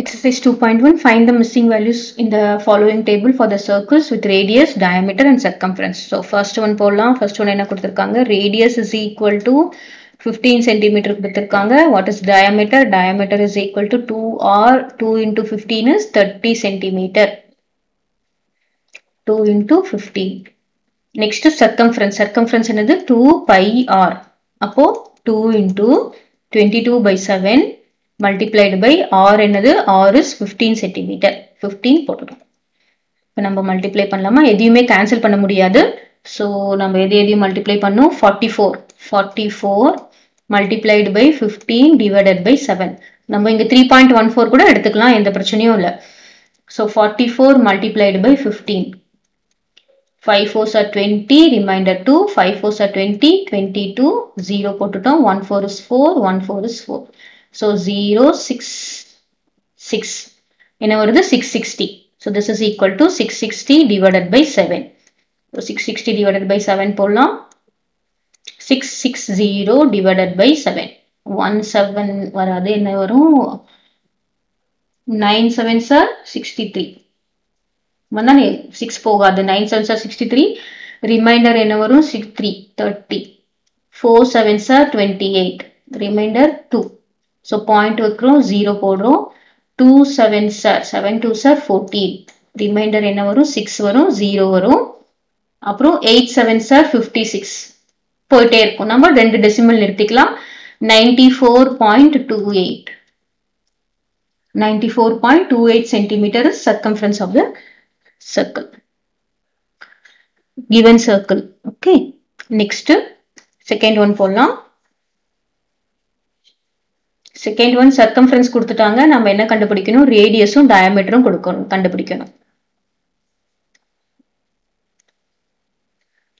Exercise 2.1 Find the missing values in the following table for the circles with radius, diameter and circumference. So first one போடலாம் first one என்ன கொடுத்திருக்காங்க radius is equal to 15 centimeter கொடுத்திருக்காங்க what is diameter diameter is equal to 2r 2 into 15 is 30 centimeter 2 into 15 next circumference circumference என்னது 2 pi r அப்போ 2 into 22 by 7 multiplied by R என்னது? R is fifteen centimetre fifteen போட்டுட்டோம். இப்போ நம்ம multiply பண்ணலாமா? எதையுமே cancel பண்ண முடியாது. ஸோ நம்ம எது எதையும் மல்டிப்ளை பண்ணோம்? Forty four forty four multiplied by fifteen divided by seven நம்ம இங்கே த்ரீ பாயிண்ட் ஒன் ஃபோர் கூட எடுத்துக்கலாம். எந்த பிரச்சனையும் இல்லை. So forty four multiplied by fifteen five fours are twenty remainder two five fours are twenty twenty two zero போட்டுட்டோம். One four is four one four is four so zero six six என்ன வருது? Six sixty so this is equal to six sixty divided by seven so six sixty divided by seven போடலாம். Six six zero divided by seven one seven வராது. என்ன வரும்? Nine seven sir sixty three வந்தானே six போகாது. Nine seven sir sixty three remainder என்ன வரும்? Six three thirty four seven sir twenty eight remainder two so point வைக்கிறோம் zero போடுறோம். Two seven sir seven two sir fourteen remainder என்ன வரும்? Six வரும் zero வரும். அப்புறம் eight seven sir fifty six போயிட்டே இருக்கும். நம்ம ரெண்டு decimal நிறுத்திக்கலாம். Ninety four point two eight ninety four point two eight centimetre circumference of the circle given circle. Okay. Next second one போடலாம். செகண்ட் ஒன் சர்க்கம்ஃபரன்ஸ் கொடுத்துட்டாங்க. நம்ம என்ன கண்டுபிடிக்கணும்? ரேடியஸும் டயமீட்டரும் கொடுக்கணும் கண்டுபிடிக்கணும்.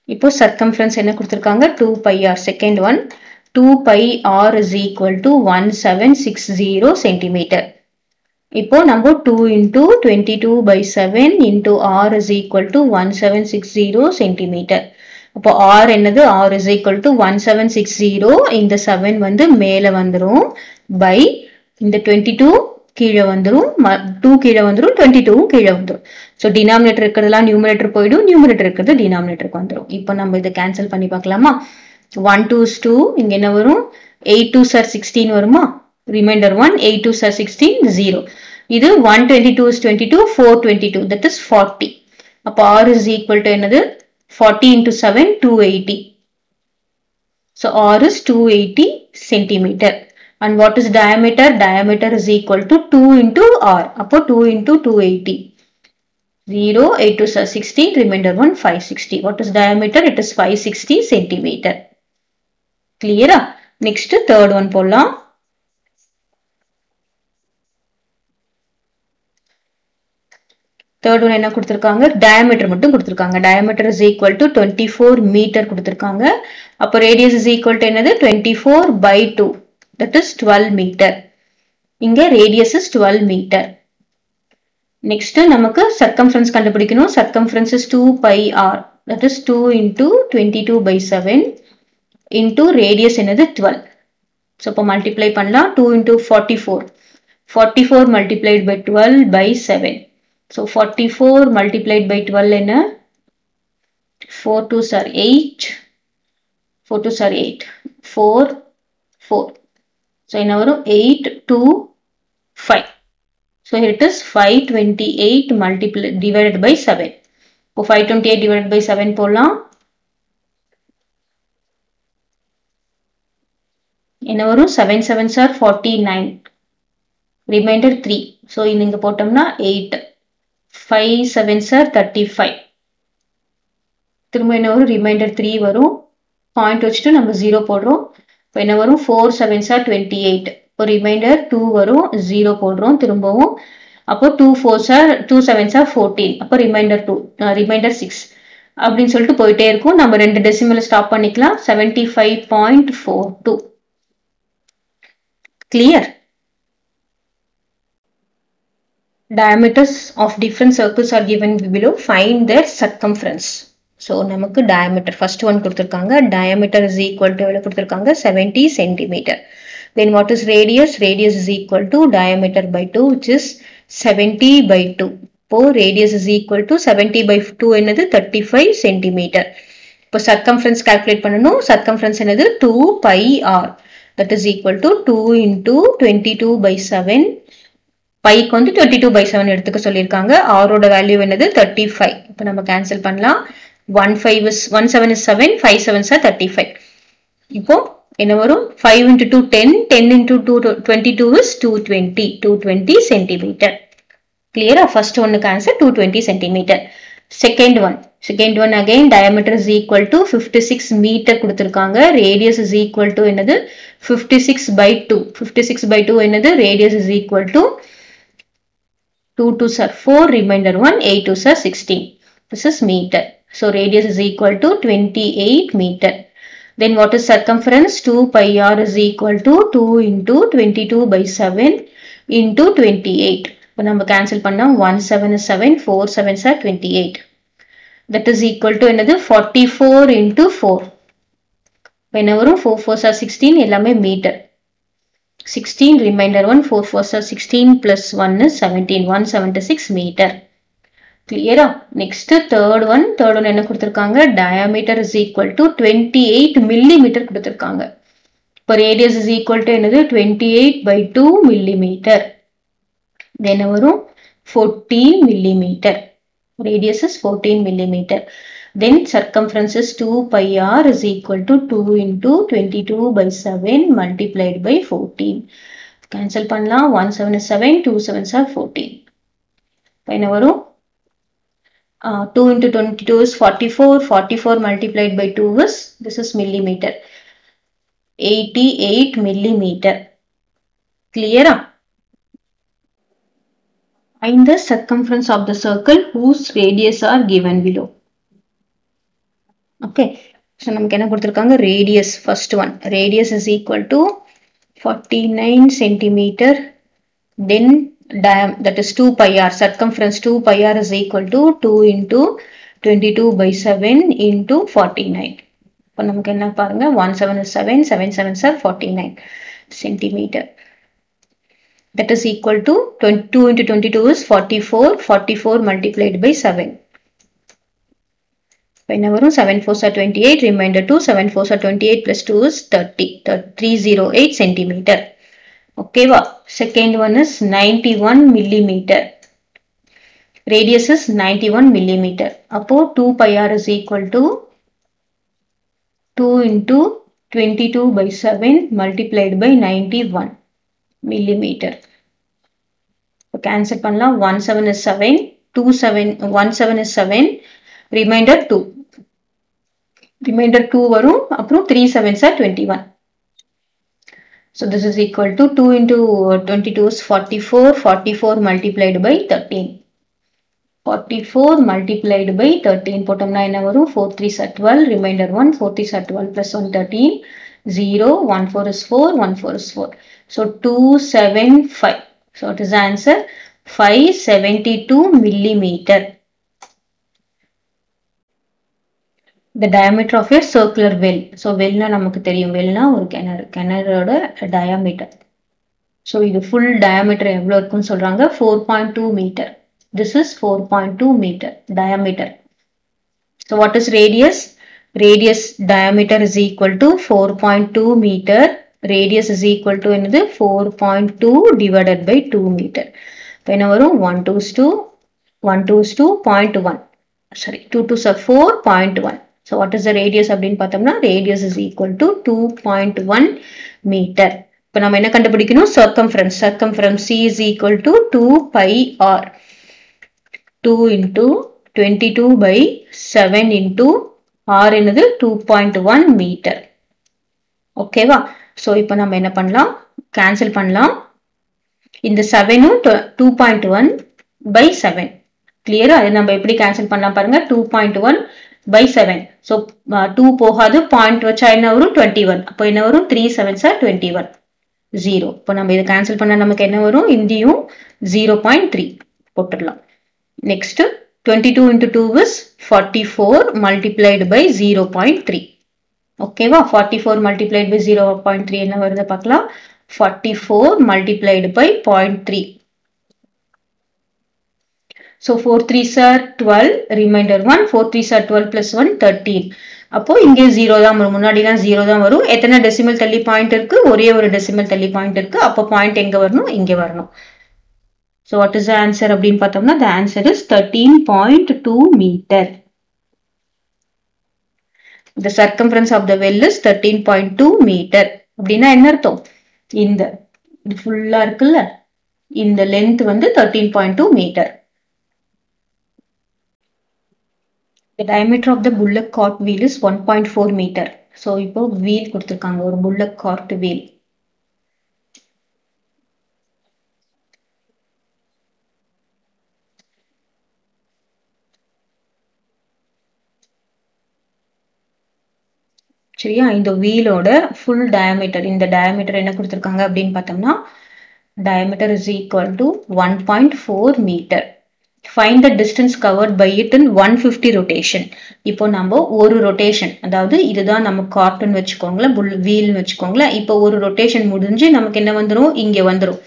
இப்போ சர்க்கம்ஃபரன்ஸ் என்ன கொடுத்துருக்காங்க? Two pi R second one two pi R is equal to one seven six zero centimetre இப்போ நம்ம two into twenty two by seven into R is equal to one seven six zero centimetre அப்போ R என்னது? R is equal to one seven six zero இந்த seven வந்து மேலே வந்துடும் by இந்த twenty two கீழே வந்துடும் டூ கீழே வந்துடும் டுவெண்ட்டி டூவும் கீழே வந்துடும் ஸோ டினாமினேட்டர் இருக்கிறதுலாம் நியூமினேட்டர் போயிடும் நியூமினேட்டர் இருக்கிறது டினாமினேட்டருக்கு வந்துடும் இப்போ நம்ம இதை கேன்சல் பண்ணி பார்க்கலாமா? ஒன் டூ டூ இங்கே என்ன வரும்? எயிட் டூ சார் சிக்ஸ்டீன் வருமா? Remainder one eight two sir sixteen zero இது one twenty two is twenty two four twenty two that is forty அப்போ ஆர் இஸ் ஈக்குவல் டு என்னது? Forty into seven two eighty so R is two eighty centimetre and what is diameter? Diameter is equal to 2 into r. அப்போ 2 into 280 0 8 to 16 remainder 1 560 what is diameter? It is 560 centimeter. Clear next third one போடலாம். Third one என்ன கொடுத்துருக்காங்க? Diameter மட்டும் கொடுத்துருக்காங்க. Diameter is equal to twenty four metre கொடுத்துருக்காங்க. அப்போ radius is equal to என்னது? Twenty four by two that is 12 meter. இங்க radius is 12 meter. Next நமக்கு circumference கண்டுபிடிக்கணும். Circumference is 2 pi r. That is 2 into 22 by 7 into radius என்னது 12. So இப்போ multiply பண்ணலாம் 2 into 44. 44 multiplied by 12 by 7. So 44 multiplied by 12 என்ன 4 2s are 8. 4 2s are 8. 4 4. So என்ன வரும்? 8 2 5. So is it is 528 multiplied divided by 7. இப்போ 528 divided by 7 போடலாம். என்ன வரும்? 7 7 சார் 49 ரிமைண்டர் 3 ஸோ இங்க போட்டோம்னா 8 5 7 சார் 35 திரும்ப என்ன வரும்? ரிமைண்டர் 3 வரும். பாயிண்ட் வச்சுட்டு நம்ம ஜீரோ போடுறோம். இப்போ என்ன வரும்? Four seven are twenty eight இப்போ ரிமைண்டர் டூ வரும் ஜீரோ போடுறோம் திரும்பவும். அப்போ two four are two seven are fourteen அப்போ ரிமைண்டர் டூ ரிமைண்டர் சிக்ஸ் அப்படின்னு சொல்லிட்டு போயிட்டே இருக்கும். நம்ம ரெண்டு டெசிமல் ஸ்டாப் பண்ணிக்கலாம். Seventy five point four two clear diameters of different circles are given below. Find their circumference. So நமக்கு டயமீட்டர் ஃபர்ஸ்ட் ஒன் கொடுத்துருக்காங்க. டயமீட்டர் இஸ் ஈக்குவல் டு எவ்வளோ கொடுத்துருக்காங்க? Seventy centimetre then what is radius radius is equal to diameter by two which is seventy by two இப்போ radius is equal to seventy by two என்னது? Thirty five centimetre இப்போ circumference calculate பண்ணணும். Circumference என்னது? Two pi r that is equal to two into twenty two by seven bike வந்து twenty two by seven எடுத்துக்க சொல்லியிருக்காங்க. ஆரோட value என்னது? Thirty five இப்போ நம்ம கேன்சல் பண்ணலாம். One five is one seven is seven five seven are thirty five இப்போ என்ன வரும்? Five into two ten ten into two twenty two is two twenty two twenty centimetre கிளியரா first ஒன்னுக்கு answer two twenty centimetre second one second one again diameter is equal to fifty six metre கொடுத்துருக்காங்க. Radius is equal to என்னது? Fifty six by two fifty six by two என்னது? Radius is equal to two two are four remainder one eight two are sixteen this is metre so radius is equal to twenty eight metre then what is circumference 2 pi r is equal to 2 into 22 by 7 into 28 இப்போ நம்ம cancel பண்ணா 1 7 is 7 4 7 are 28 that is equal to என்னது 44 into 4 என்ன வரும் 4 4 are 16 எல்லாமே metre 16 remainder 1 4 4 are 16 plus 1 is 17 176 metre கிளியரா next third one third one என்ன கொடுத்துருக்காங்க? Diameter is equal to twenty eight millimetre கொடுத்துருக்காங்க. இப்போ ரேடியஸ் இஸ் ஈக்குவல் டு என்னது? Twenty eight by two millimetre என்ன வரும்? Fourteen millimetre radius is fourteen millimetre then circumference is 2 pi r is equal to 2 into 22 by 7 multiplied by 14 cancel பண்ணலாம். 1 7 is 7 2 7 are 14 இப்போ என்ன வரும்? uh, 2 into 22 is 44 44 multiplied by 2 is this is millimeter 88 millimeter clear ah? find the circumference of the circle whose radius are given below okay so நமக்கு என்ன கொடுத்திருக்காங்க radius first one radius is equal to 49 centimeter then diam that is 2 pi r circumference 2 pi r is equal to 2 into 22 by 7 into 49 இப்போ நமக்கு என்ன பாருங்க 1 7 is 7 7 7 are 49 centimeter that is equal to 22 into 22 is 44 44 multiplied by 7 இப்போ என்ன வரும் 7 4 are 28 remainder 2 7 4 are 28 plus 2 is 30 308 centimeter ஓகேவா second one is ninety one millimetre radius is ninety one millimetre அப்போ two pi r is equal to two into twenty two by seven multiplied by ninety one millimetre cancel பண்ணலாம். One seven is seven two seven one seven is seven remainder two remainder two வரும். அப்புறம் three seven are twenty one So this is equal to 2 into uh, 22 is 44, 44 multiplied by 13. 44 multiplied by 13. Potom 9 avaru 4 3 are 12, remainder 1, 4 3 are 12 plus 1 13, 0, 1 4 is 4, 1 4 is 4. So 2, 7, 5. So it is answer 572 millimeter. The diameter of a circular well so wellனா நமக்கு தெரியும் wellனா ஒரு கிணறு கிணறோட diameter so இது full diameter எவ்வளவு இருக்குன்னு சொல்றாங்க 4.2 meter this is 4.2 meter diameter so what is radius radius diameter is equal to 4.2 meter radius is equal to என்னது 4.2 divided by 2 meter இப்போ என்ன வரும் 1 2 2 1 2 2 0.1 sorry 2 2 are 4.1 So what is the radius அப்படின்னு பார்த்தோம்னா radius is equal to 2.1 meter. இப்போ நம்ம என்ன கண்டுபிடிக்கணும் circumference. Circumference C is equal to 2 pi r. 2 into 22 by 7 into r என்னது 2.1 meter. ஓகேவா ஸோ இப்போ நம்ம என்ன பண்ணலாம் கேன்சல் பண்ணலாம் இந்த செவனும் two point one by seven கிளியரா அது நம்ம எப்படி கேன்சல் பண்ணலாம் பாருங்க two point one by seven so two போகாது. பாயிண்ட் வச்சா என்ன வரும்? டுவெண்ட்டி ஒன் அப்போ என்ன வரும்? Three seven are twenty one zero இப்போ நம்ம இதை கேன்சல் பண்ணால் நமக்கு என்ன வரும்? இந்தியும் ஜீரோ பாயிண்ட் த்ரீ போட்டுடலாம். Next twenty two into two is forty four multiplied by zero point three ஓகேவா forty four multiplied by zero point three என்ன வருது? பார்க்கலாம். Forty four multiplied by point three So 4 3s are 12, remainder 1, 4 3s are 12 plus 1, 13. அப்போ இங்கே zero தான் வரும். முன்னாடிலாம் zero தான் வரும். எத்தனை டெசிமல் தள்ளி பாயிண்ட் இருக்கு? ஒரே ஒரு டெசிமல் தள்ளி பாயிண்ட் இருக்கு. அப்போ பாயிண்ட் எங்க வரணும்? இங்கே வரணும். So what is the answer அப்படின்னு பார்த்தோம்னா the answer is thirteen point two metre the circumference of the well is thirteen point two metre அப்படின்னா என்ன அர்த்தம்? இந்த இது ஃபுல்லா இருக்குல்ல? இந்த லென்த் வந்து thirteen point two metre The diameter of the bullock cart wheel is 1.4 meter. So இப்போ wheel கொடுத்துருக்காங்க ஒரு bullock cart wheel. சரியா இந்த வீலோட ஃபுல் டயமீட்டர் இந்த டயமீட்டர் என்ன கொடுத்துருக்காங்க அப்படின்னு பார்த்தோம்னா diameter is equal to one point four metre find the distance covered by it in one fifty rotation இப்போ நம்ம ஒரு ரொட்டேஷன் அதாவது இதுதான் நம்ம கார்ட்டன் வச்சுக்கோங்களேன் புல் வீல்னு வச்சுக்கோங்களேன். இப்போ ஒரு ரொட்டேஷன் முடிஞ்சு நமக்கு என்ன வந்துடும் இங்கே வந்துடும்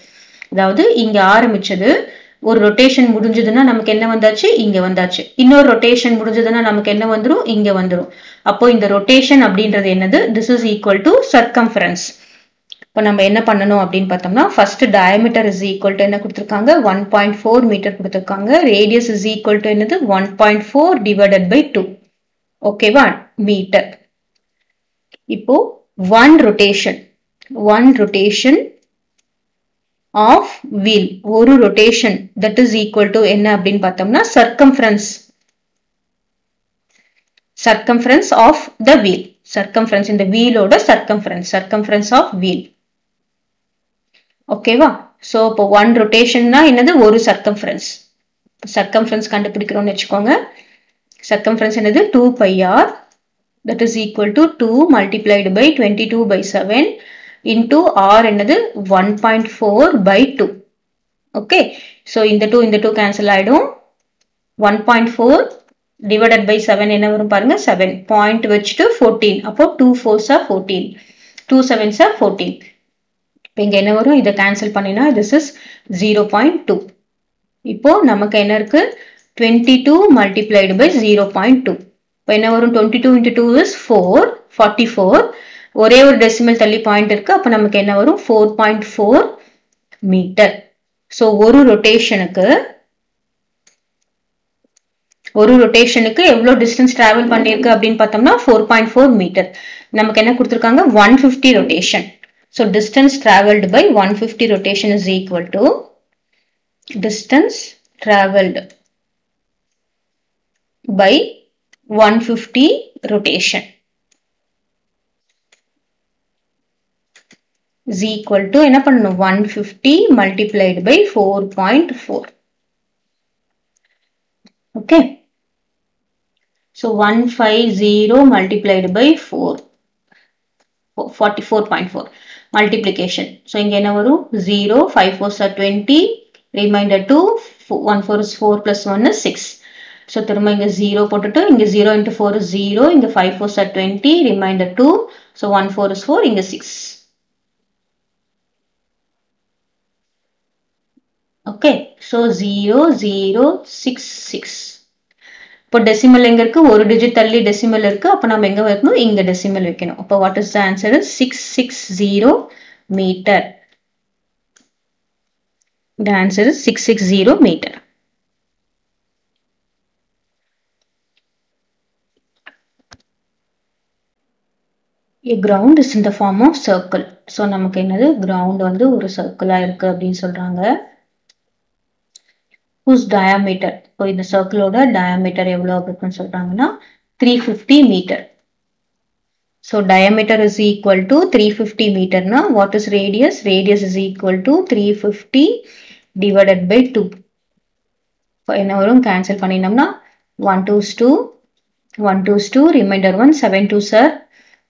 அதாவது இங்கே ஆரம்பிச்சது ஒரு ரொட்டேஷன் முடிஞ்சதுன்னா நமக்கு என்ன வந்தாச்சு? இங்க வந்தாச்சு. இன்னொரு ரொட்டேஷன் முடிஞ்சதுன்னா நமக்கு என்ன வந்துடும் இங்க வந்துடும் அப்போ இந்த ரொட்டேஷன் அப்படின்றது என்னது? This is equal to circumference இப்போ நம்ம என்ன பண்ணணும் அப்படின்னு பார்த்தோம்னா first diameter is equal to என்ன கொடுத்துருக்காங்க? ஒன் பாயிண்ட் ஃபோர் மீட்டர் கொடுத்துருக்காங்க. ரேடியஸ் இஸ் ஈக்குவல் டு என்னது? One point four divided by two ஓகேவா மீட்டர் இப்போ one rotation one rotation of wheel ஒரு rotation that is equal to என்ன அப்படின்னு பார்த்தோம்னா circumference circumference of the wheel circumference இந்த வீலோட சர்க்கம்ஃபரன்ஸ் சர்க்கம்ஃபரன்ஸ் ஆஃப் வீல் ஓகேவா? ஸோ இப்போ ஒன் ரொட்டேஷன்னா என்னது? ஒரு சர்க்கம்ஃபரன்ஸ் சர்க்கம்ஃபரன்ஸ் கண்டுபிடிக்கிறோம்னு வச்சுக்கோங்க. சர்க்கம்ஃபரன்ஸ் என்னது? Two pi r that is equal to two multiplied by twenty two by seven into r என்னது? One point four by two okay so இந்த டூ இந்த டூ கேன்சல் ஆகிடும் one point four divided by seven என்ன வரும் பாருங்க? Seven point வச்சுட்டு fourteen அப்போ two fours are fourteen two sevens are fourteen இப்போ இங்கே என்ன வரும்? இதை கேன்சல் பண்ணினா this is zero point two இப்போ நமக்கு என்ன இருக்கு? Twenty two multiplied by zero point two இப்போ என்ன வரும்? Twenty two into two is four forty four ஒரே ஒரு டெசிமல் தள்ளி பாயிண்ட் இருக்கு. அப்போ நமக்கு என்ன வரும்? Four point four metre so ஒரு ரொட்டேஷனுக்கு ஒரு ரொட்டேஷனுக்கு எவ்வளோ டிஸ்டன்ஸ் டிராவல் பண்ணியிருக்கு அப்படின்னு பார்த்தோம்னா ஃபோர் பாயிண்ட் ஃபோர் மீட்டர் நமக்கு என்ன கொடுத்துருக்காங்க? One fifty rotation so distance travelled by one fifty rotation is equal to distance travelled by one fifty rotation is equal to என்ன பண்ணணும் 150 multiplied by 4.4 okay so 150 multiplied by 4 44.4 multiplication so இங்க என்ன வரும் 0 5 4 are 20 remainder 2 1 4 is 4 plus 1 is 6 so திரும்ப இங்க 0 போட்டுட்டு இங்க 0 into 4 is 0 இங்க 5 4 are 20 remainder 2 so 1 4 is 4 இங்க 6 okay so zero zero six six இப்போ டெசிமல் எங்க இருக்கு? ஒரு டிஜிட் தள்ளி டெசிமல் இருக்கு. அப்போ நம்ம எங்க வைக்கணும்? இங்க டெசிமல் வைக்கணும். அப்போ what is the answer six six zero metre The answer is 660 meter. A ground is in the form of circle. So நமக்கு என்னது? ground வந்து ஒரு சர்க்கிளா இருக்கு அப்படின்னு சொல்றாங்க. whose diameter இப்போ இந்த சர்க்கிளோட diameter எவ்வளவு இருக்குன்னு சொல்றாங்கன்னா three fifty metre So diameter is equal to 350 meter now. What is radius? Radius is equal to 350 divided by 2. இப்போ என்ன வரும் cancel பண்ணினோம்னா one twos two one twos two remainder one seven two sir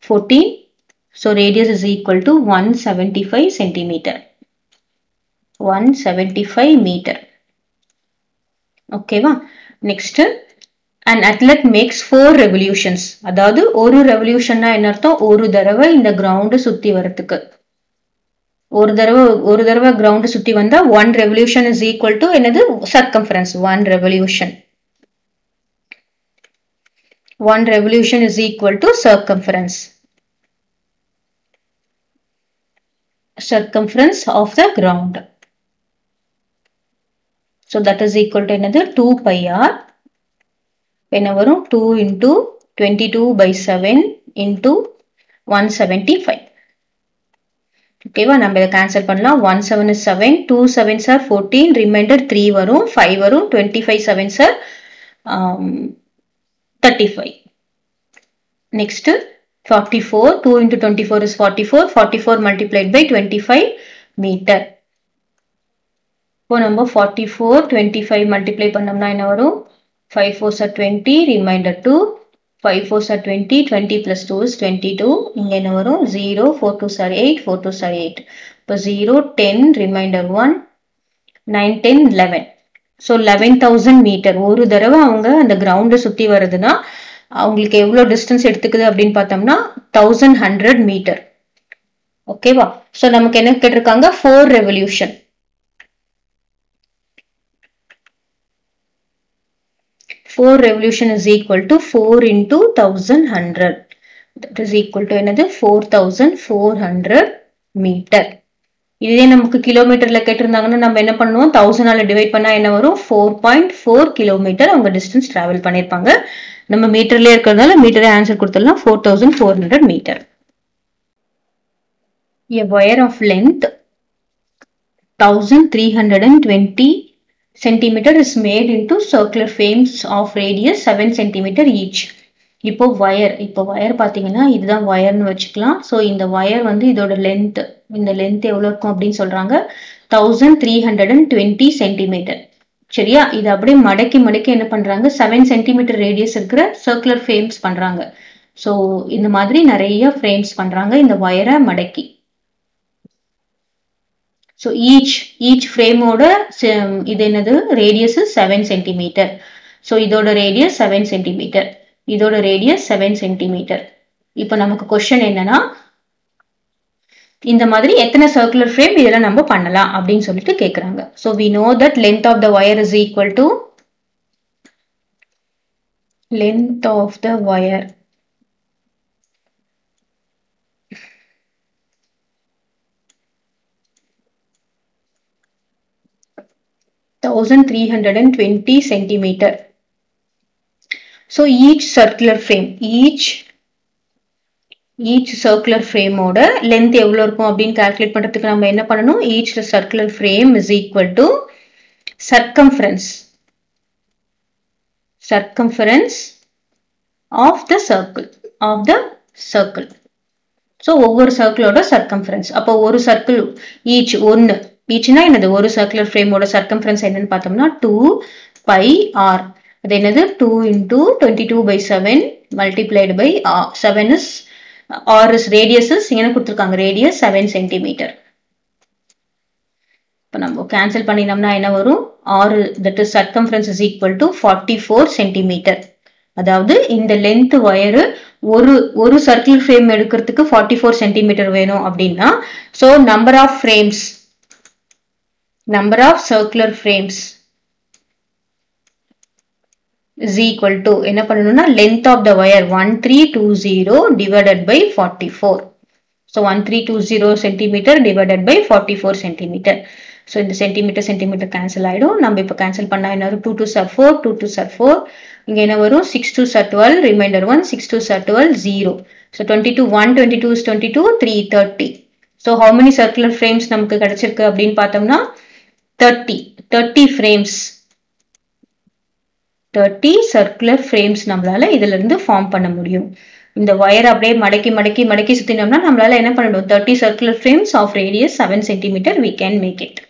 fourteen so radius is equal to one seventy five centimetre ஓகேவா next and athlete makes four revolutions அதாவது ஒரு ரெவல்யூஷன்னா என்ன அர்த்தம்? ஒரு தடவை இந்த கிரவுண்டு சுத்தி வரத்துக்கு ஒரு தடவை ஒரு தடவை கிரவுண்டு சுத்தி வந்தா one revolution is equal to என்னது? Circumference one revolution one revolution is equal to circumference Circumference of the ground. So that is equal to another 2 pi r. என்ன வரும்? 2 into 22 by 7 into 175. ஓகேவா நம்ம இதை கேன்சல் பண்ணலாம். One seven is seven two seven are fourteen remainder three வரும் five வரும் twenty five seven are thirty five next forty four two into twenty four is forty four forty four multiplied by twenty five metre இப்போ நம்ம forty four twenty five multiply பண்ணோம்னா என்ன வரும்? Five four are twenty remainder two five four are twenty twenty plus two is twenty two இங்கே என்ன வரும்? Zero four two are eight four two are eight இப்போ zero ten remainder one nine ten eleven so eleven thousand metre ஒரு தடவை அவங்க அந்த கிரவுண்டை சுற்றி வருதுன்னா அவங்களுக்கு எவ்வளோ டிஸ்டன்ஸ் எடுத்துக்குது அப்படின்னு பார்த்தோம்னா தௌசண்ட் ஹண்ட்ரட் மீட்டர் ஓகேவா ஸோ நமக்கு என்ன கேட்டிருக்காங்க? Four revolution four revolution is equal to four into thousand hundred that is equal to என்னது? Four thousand four hundred metre இதே நமக்கு கிலோமீட்டர்ல கேட்டிருந்தாங்கன்னா நம்ம என்ன பண்ணுவோம்? தௌசண்டால டிவைட் பண்ணா என்ன வரும்? ஃபோர் பாயிண்ட் ஃபோர் கிலோமீட்டர் அவங்க டிஸ்டன்ஸ் டிராவல் பண்ணியிருப்பாங்க. நம்ம மீட்டர்லயே இருக்கிறதுனால மீட்டரே ஆன்சர் கொடுத்துடலாம். Four thousand four hundred metre a wire of length thousand three hundred and twenty centimeter is made into circular frames of radius 7 centimeter each. இப்போ wire இப்போ wire பார்த்தீங்கன்னா இதுதான் ஒயர்னு வச்சுக்கலாம். ஸோ இந்த ஒயர் வந்து இதோட லென்த் இந்த லென்த் எவ்வளோ இருக்கும் அப்படின்னு சொல்றாங்க? Thousand three hundred and twenty centimetre சரியா? இது அப்படியே மடக்கி மடக்கி என்ன பண்றாங்க? செவன் சென்டிமீட்டர் ரேடியஸ் இருக்கிற சர்க்குலர் ஃப்ரேம்ஸ் பண்றாங்க. ஸோ இந்த மாதிரி நிறைய ஃப்ரேம்ஸ் பண்றாங்க இந்த ஒயரை மடக்கி. ஸோ ஈச் ஈச் ஃப்ரேமோட இது என்னது? ரேடியஸ் செவன் சென்டிமீட்டர் ஸோ இதோட ரேடியஸ் செவன் சென்டிமீட்டர் இதோட ரேடியஸ் செவன் சென்டிமீட்டர் இப்போ நமக்கு கொஸ்டின் என்னன்னா இந்த மாதிரி எத்தனை சர்க்குலர் ஃப்ரேம் இதெல்லாம் நம்ம பண்ணலாம் அப்படின்னு சொல்லிட்டு கேட்குறாங்க so we know that length of the wire is equal to length of the wire 1320 centimeter. So each circular frame, each each circular frame ஓட length எவ்வளோ இருக்கும் அப்படின்னு calculate பண்ணுறதுக்கு நம்ம என்ன பண்ணணும் each circular frame is equal to circumference circumference of the circle of the circle. So ஒவ்வொரு circle ஓட circumference. அப்போ ஒரு circle each ஒன்று ஈச்னா என்னது? ஒரு சர்க்குலர் ஃப்ரேமோட சர்க்கம்ஃபரன்ஸ் என்னன்னு பார்த்தோம்னா டூ பை ஆர் அது என்னது? Two into twenty two by seven multiplied by seven is r is radius is என்ன கொடுத்துருக்காங்க? ரேடியஸ் செவன் சென்டிமீட்டர் இப்போ நம்ம கேன்சல் பண்ணினோம்னா என்ன வரும்? ஆறு that is circumference is equal to forty four centimetre அதாவது இந்த லென்த் ஒயரு ஒரு ஒரு சர்க்கிள் ஃப்ரேம் எடுக்கிறதுக்கு ஃபார்ட்டி ஃபோர் சென்டிமீட்டர் வேணும் அப்படின்னா so number of frames number of circular frames is equal to என்ன பண்ணணும்னா length of the wire 1320 divided by 44 so 1320 centimeter divided by 44 centimeter. So இந்த சென்டிமீட்டர் சென்டிமீட்டர் கேன்சல் ஆயிடும். நம்ம இப்போ cancel பண்ணா என்ன வரும்? Two two are four two two are four இங்க என்ன வரும்? Six two are twelve remainder one six two are twelve zero so twenty two one twenty two is twenty two three thirty so how many circular frames நமக்கு கிடைச்சிருக்கு அப்படின்னு பார்த்தோம்னா thirty thirty frames thirty circular frames நம்மளால இதுல இருந்து form பண்ண முடியும். இந்த ஒயர் அப்படியே மடக்கி மடக்கி மடக்கி சுத்தினோம்னா நம்மளால என்ன பண்ணணும் thirty circular frames of radius seven centimetre we can make it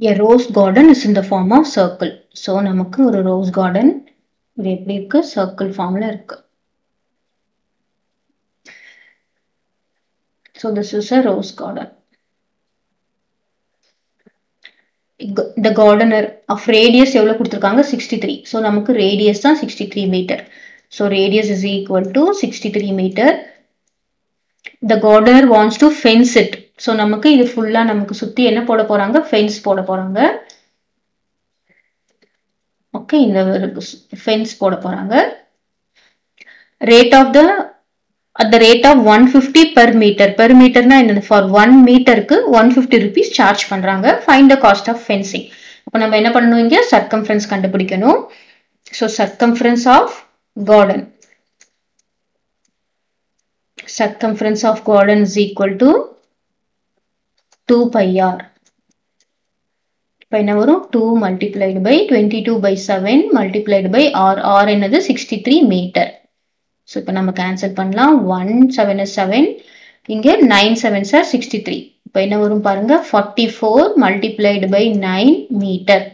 a rose garden is in the form of circle so நமக்கு ஒரு ரோஸ் கார்டன் இது எப்படி இருக்கு? சர்க்கிள் ஃபார்ம்ல இருக்கு. So this is a rose garden the gardener of radius எவ்வளோ கொடுத்துருக்காங்க? Sixty three so நமக்கு ரேடியஸ் தான் sixty three metre so radius is equal to sixty three metre the gardener wants to fence it so நமக்கு இது ஃபுல்லாக நமக்கு சுற்றி என்ன போட போகிறாங்க ஃபென்ஸ் போட போகிறாங்க ஓகே இந்த ஃபென்ஸ் போட போறாங்க. Rate of the at the rate of 150 per meter per meter na என்னது for 1 மீட்டருக்கு 150 rupees சார்ஜ் பண்றாங்க find the cost of fencing அப்ப நம்ம என்ன பண்ணணும் இங்க circumference கண்டுபிடிக்கணும் so circumference of garden circumference of garden is equal to 2 pi r இப்போ என்ன வரும் 2 multiplied by 22 by 7 multiplied by r r என்னது 63 meter ஸோ இப்போ நம்ம கேன்சல் பண்ணலாம். ஒன் செவன் செவன் இங்கே nine seven sir sixty three இப்போ என்ன வரும் பாருங்க? Forty four multiplied by nine metre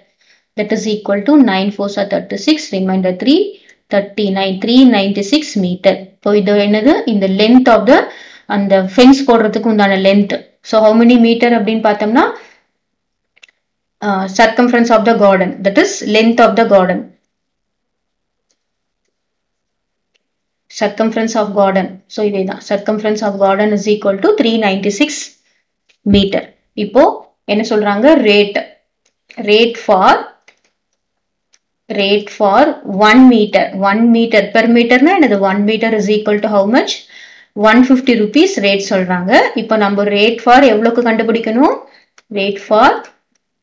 that is equal to nine four sir thirty six reminder three thirty nine three ninety six metre இப்போ இது என்னது? இந்த length of த அந்த ஃபென்ஸ் போடுறதுக்கு உண்டான length so how many metre அப்படின்னு பார்த்தோம்னா circumference of the garden that is length of the garden circumference of garden. So இதுதான் circumference of garden is equal to 396 meter. இப்போ என்ன சொல்றாங்க rate rate for rate for 1 meter 1 meter per meter na என்னது 1 meter is equal to how much 150 rupees rate சொல்றாங்க இப்போ நம்ம rate for எவ்வளவுக்கு கண்டுபிடிக்கணும் rate for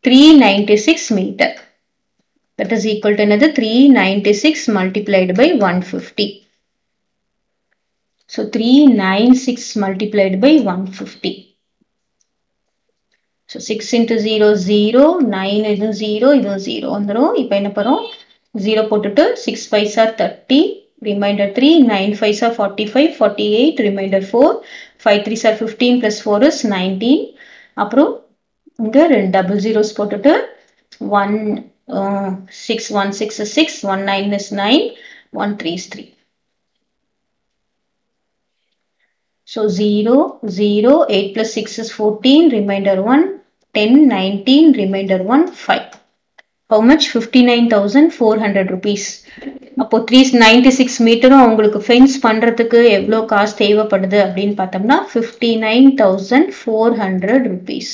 396 meter that is equal to another 396 multiplied by 150 So 396 multiplied by 150. So 6 into 0, 0, 9 இது 0, இது 0 வந்துரும். இப்போ என்ன பரும் 0 போட்டுட்டு 6 5 are 30, remainder 3, 9 5 are 45, 48, remainder 4, 5 3 are 15 plus 4 is 19. அப்புறம் இங்க ரெண்டு டபுள் ஜீரோஸ் போட்டுட்டு 1, uh, 6, 1 6 is 6, 1 9 is 9, 1 3 is 3. So 0, 0, 8 plus 6 is 14, remainder 1, 10, 19, remainder 1, 5. How much? 59,400 rupees. அப்போ 396 மீட்டரும் உங்களுக்கு ஃபென்ஸ் பண்றதுக்கு எவ்வளோ காசு தேவைப்படுது அப்படின்னு பார்த்தோம்னா 59,400 rupees.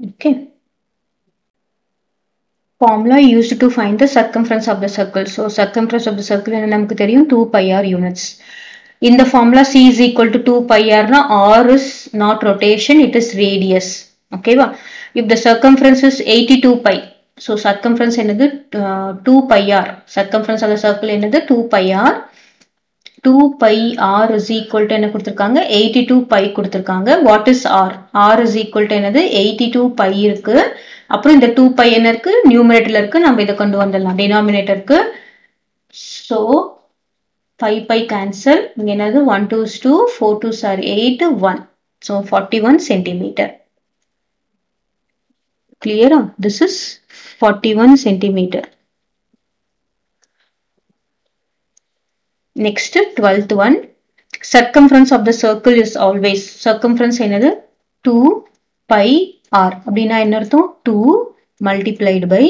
Okay. Formula used to find the circumference of the circle. So circumference of the circle என்ன நமக்கு தெரியும் 2 pi r units. இந்த formula c is equal to 2 pi r நா r is not rotation it is radius. Okay வா? If the circumference is 82 pi. So circumference என்னது 2 pi r. Circumference of the circle என்னது 2 pi r. 2 pi r is equal to என்ன கொடுத்திருக்காங்க 82 pi கொடுத்திருக்காங்க. What is r? r is equal to என்னது 82 pi இருக்கு. அப்புறம் இந்த டூ பை என்ன இருக்கு நியூமினேட்டர்ல இருக்கு நம்ம இதை கொண்டு வந்துடலாம். டினாமினேட்டருக்கு ஸோ ஃபைவ் பை கேன்சல் இங்க என்னது? One two two four two sir eight one so forty one centimetre கிளியரா this is forty one centimetre next twelfth one circumference of the circle is always circumference என்னது? 2 pi R அப்படின்னா என்ன அர்த்தம்? Two multiplied by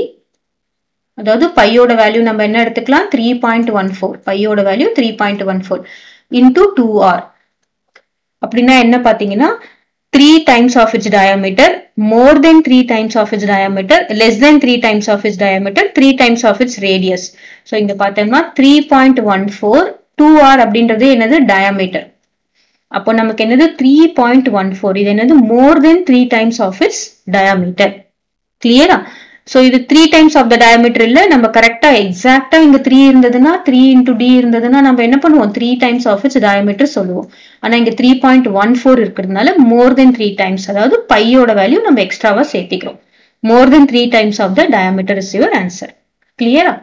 அதாவது பையோட value நம்ம என்ன எடுத்துக்கலாம்? த்ரீ பாயிண்ட் ஒன் ஃபோர் பையோட value three point one four into two r அப்படின்னா என்ன பார்த்தீங்கன்னா three times of its diameter more than three times of its diameter less than three times of its diameter three times of its radius so இங்கே பார்த்தோம்னா three point one four two r அப்படின்றது என்னது? Diameter அப்போ நமக்கு என்னது? Three point one four இது என்னது? More than three times of its diameter கிளியரா ஸோ இது three times of the diameter இல்லை நம்ம கரெக்டாக எக்ஸாக்டாக இங்கே த்ரீ இருந்ததுன்னா த்ரீ இன்டூ டி இருந்ததுன்னா நம்ம என்ன பண்ணுவோம்? Three times of its diameter சொல்லுவோம். ஆனால் இங்கே த்ரீ பாயிண்ட் ஒன் ஃபோர் இருக்கிறதுனால மோர் தென் த்ரீ டைம்ஸ் அதாவது பையோட வேல்யூ நம்ம எக்ஸ்ட்ராவாக சேர்த்திக்கிறோம். More than three times of the diameter is your answer கிளியரா